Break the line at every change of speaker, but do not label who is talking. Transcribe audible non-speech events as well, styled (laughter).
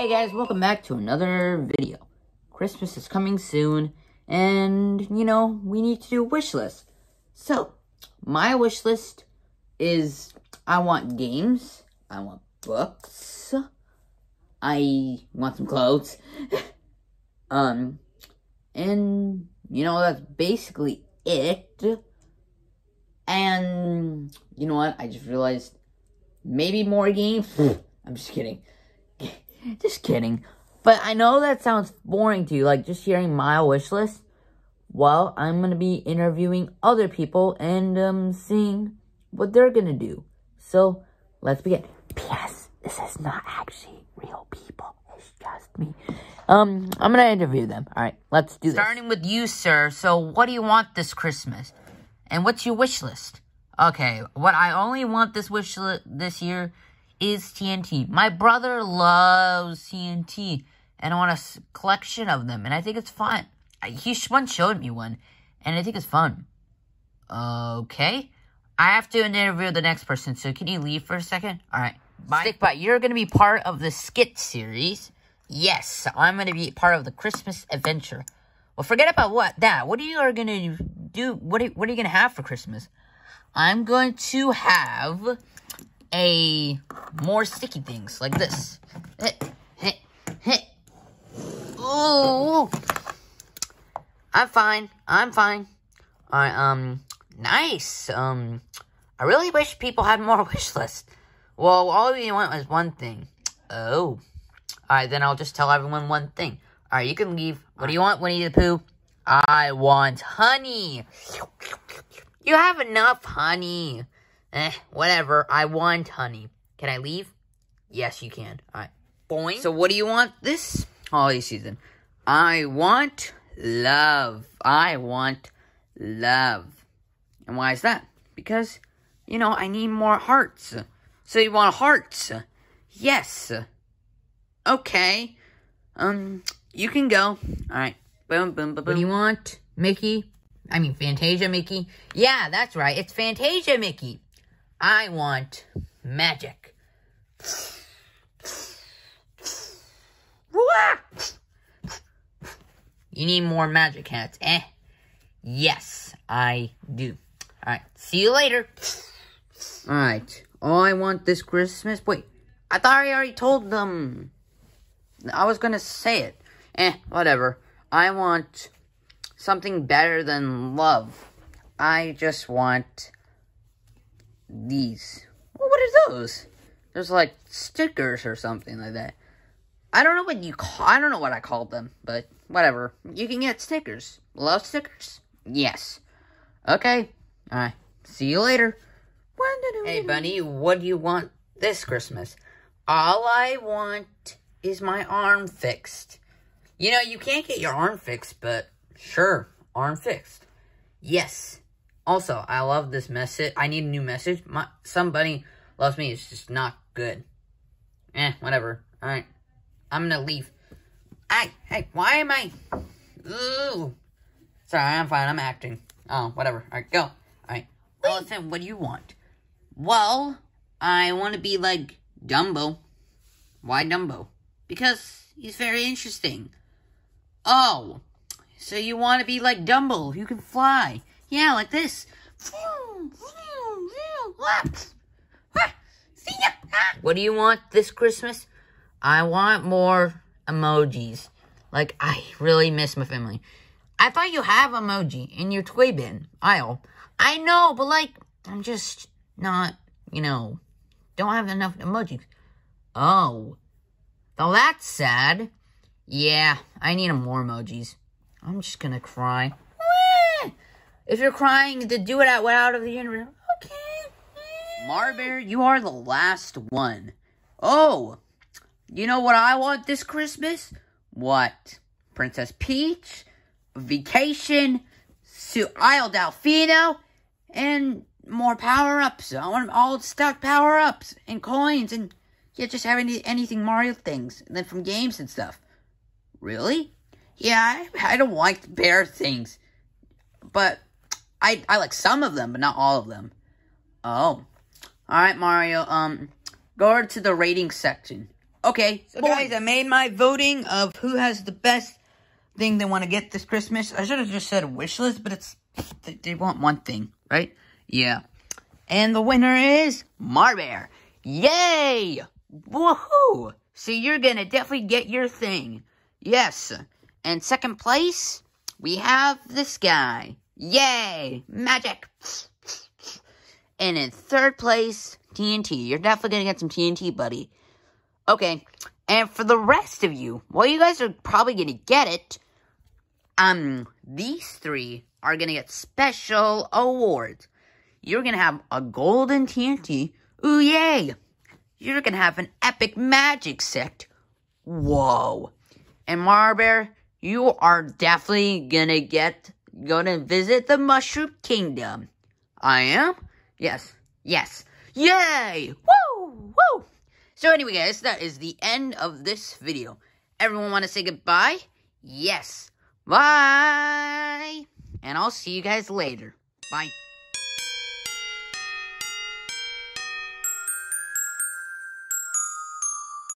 Hey guys, welcome back to another video. Christmas is coming soon, and, you know, we need to do a wish list. So, my wish list is, I want games, I want books, I want some clothes, (laughs) um, and, you know, that's basically it. And, you know what, I just realized, maybe more games? (laughs) I'm just kidding. Just kidding. But I know that sounds boring to you, like just hearing my wish list. Well, I'm gonna be interviewing other people and um seeing what they're gonna do. So let's begin. P.S. This is not actually real people. It's just me. Um, I'm gonna interview them. All right, let's do this. Starting with you, sir. So, what do you want this Christmas? And what's your wish list? Okay, what I only want this wish list this year is TNT. My brother loves TNT, and I want a collection of them, and I think it's fun. He once showed me one, and I think it's fun. Okay. I have to interview the next person, so can you leave for a second? All right. Bye. Stick by. You're going to be part of the skit series. Yes, I'm going to be part of the Christmas adventure. Well, forget about what that. What are you are going to do? What are, what are you going to have for Christmas? I'm going to have a more sticky things like this. Oh, I'm fine. I'm fine. Alright, um, nice. Um, I really wish people had more (laughs) wish lists. Well, all you want was one thing. Oh. Alright, then I'll just tell everyone one thing. Alright, you can leave. What do you want, Winnie the Pooh? I want honey. You have enough honey. Eh, whatever. I want honey. Can I leave? Yes, you can. Alright. Boing. So what do you want this holiday season? I want love. I want love. And why is that? Because, you know, I need more hearts. So you want hearts? Yes. Okay. Um, you can go. Alright. Boom, boom, boom, boom. What do you want, Mickey? I mean, Fantasia Mickey? Yeah, that's right. It's Fantasia Mickey. I want magic. You need more magic hats, eh? Yes, I do. Alright, see you later. Alright, all I want this Christmas... Wait, I thought I already told them. I was gonna say it. Eh, whatever. I want something better than love. I just want these. Well, what are those? There's like stickers or something like that. I don't know what you call. I don't know what I called them, but whatever. You can get stickers. Love stickers? Yes. Okay. Alright. See you later. Hey, Bunny, what do you want this Christmas? All I want is my arm fixed. You know, you can't get your arm fixed, but sure, arm fixed. Yes. Also, I love this message. I need a new message. My, somebody loves me. It's just not good. Eh, whatever. Alright. I'm gonna leave. Hey, hey, why am I... Ooh. Sorry, I'm fine. I'm acting. Oh, whatever. Alright, go. Alright. Elephant, what do you want? Well, I want to be like Dumbo. Why Dumbo? Because he's very interesting. Oh, so you want to be like Dumbo, you can fly. Yeah, like this. What do you want this Christmas? I want more emojis. Like, I really miss my family. I thought you have emoji in your toy bin aisle. I know, but like, I'm just not, you know, don't have enough emojis. Oh. Well, that's sad. Yeah, I need more emojis. I'm just gonna cry. If you're crying, to do it out out of the interview. Okay. Marbear, you are the last one. Oh, you know what I want this Christmas? What? Princess Peach, vacation, to Isle Delfino, and more power-ups. I want all stock power-ups and coins and yeah, just have any, anything Mario things. And then from games and stuff. Really? Yeah, I, I don't like bear things. But I I like some of them, but not all of them. Oh. Alright, Mario, um, go to the rating section. Okay, so guys, I made my voting of who has the best thing they want to get this Christmas. I should have just said wish list, but it's they want one thing, right? Yeah. And the winner is Marbear. Yay! Woohoo! So you're gonna definitely get your thing. Yes. And second place, we have this guy. Yay! Magic! And in third place, TNT. You're definitely gonna get some TNT, buddy. Okay. And for the rest of you, well, you guys are probably gonna get it. Um, these three are gonna get special awards. You're gonna have a golden TNT. Ooh, yay! You're gonna have an epic magic set. Whoa. And Marbear, you are definitely gonna get, gonna visit the Mushroom Kingdom. I am? Yes. Yes. Yay! Woo! Woo! So anyway, guys, that is the end of this video. Everyone want to say goodbye? Yes. Bye! And I'll see you guys later. Bye.